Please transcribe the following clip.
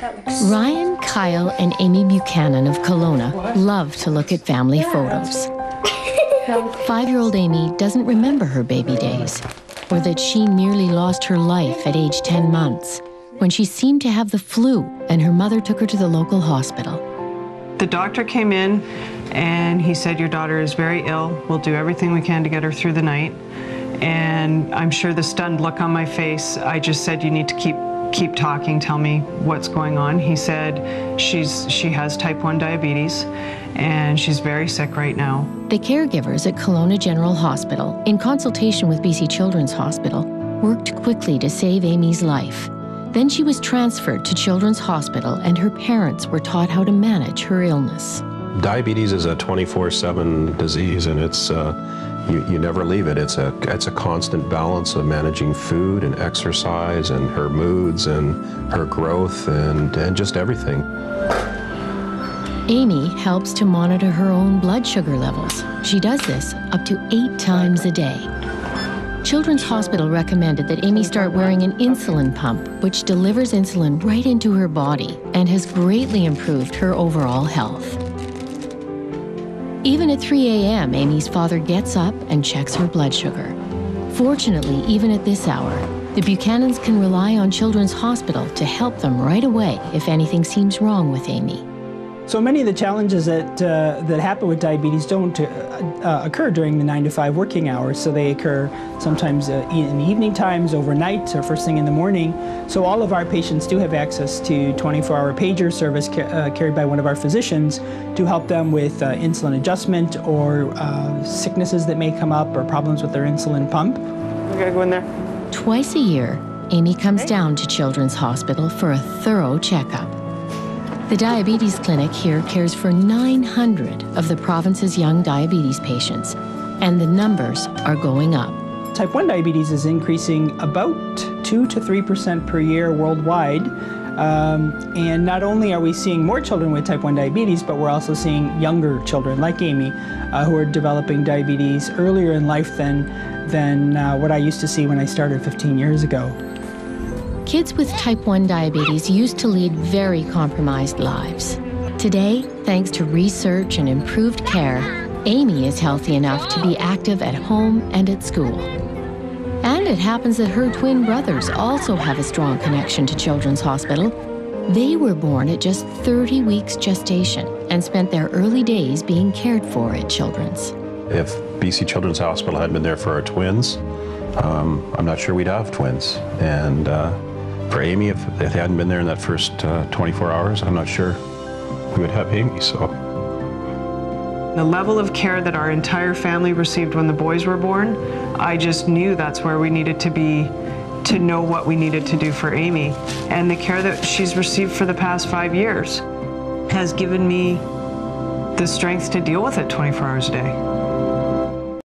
Ryan, Kyle, and Amy Buchanan of Kelowna love to look at family photos. Five year old Amy doesn't remember her baby days, or that she nearly lost her life at age 10 months when she seemed to have the flu and her mother took her to the local hospital. The doctor came in and he said, Your daughter is very ill. We'll do everything we can to get her through the night. And I'm sure the stunned look on my face, I just said, You need to keep keep talking, tell me what's going on. He said she's she has type 1 diabetes and she's very sick right now. The caregivers at Kelowna General Hospital, in consultation with BC Children's Hospital, worked quickly to save Amy's life. Then she was transferred to Children's Hospital and her parents were taught how to manage her illness. Diabetes is a 24/7 disease and it's uh, you, you never leave it. It's a it's a constant balance of managing food and exercise and her moods and her growth and, and just everything. Amy helps to monitor her own blood sugar levels. She does this up to eight times a day. Children's Hospital recommended that Amy start wearing an insulin pump, which delivers insulin right into her body and has greatly improved her overall health. Even at 3 a.m., Amy's father gets up and checks her blood sugar. Fortunately, even at this hour, the Buchanans can rely on Children's Hospital to help them right away if anything seems wrong with Amy. So many of the challenges that uh, that happen with diabetes don't uh, uh, occur during the nine to five working hours. So they occur sometimes uh, in the evening times, overnight, or first thing in the morning. So all of our patients do have access to 24-hour pager service ca uh, carried by one of our physicians to help them with uh, insulin adjustment or sicknesses that may come up or problems with their insulin pump. We gotta go in there. Twice a year, Amy comes okay. down to Children's Hospital for a thorough checkup. The diabetes clinic here cares for 900 of the province's young diabetes patients, and the numbers are going up. Type 1 diabetes is increasing about 2 to 3% per year worldwide. Um, and not only are we seeing more children with type 1 diabetes, but we're also seeing younger children like Amy uh, who are developing diabetes earlier in life than, than uh, what I used to see when I started 15 years ago. Kids with type 1 diabetes used to lead very compromised lives. Today, thanks to research and improved care, Amy is healthy enough to be active at home and at school. And it happens that her twin brothers also have a strong connection to Children's Hospital. They were born at just 30 weeks gestation and spent their early days being cared for at Children's. If BC Children's Hospital had been there for our twins, um, I'm not sure we'd have twins. And uh, for Amy, if, they hadn't been there in that first uh, 24 hours, I'm not sure we would have Amy. So. The level of care that our entire family received when the boys were born, I just knew that's where we needed to be to know what we needed to do for Amy. And the care that she's received for the past five years has given me the strength to deal with it 24 hours a day.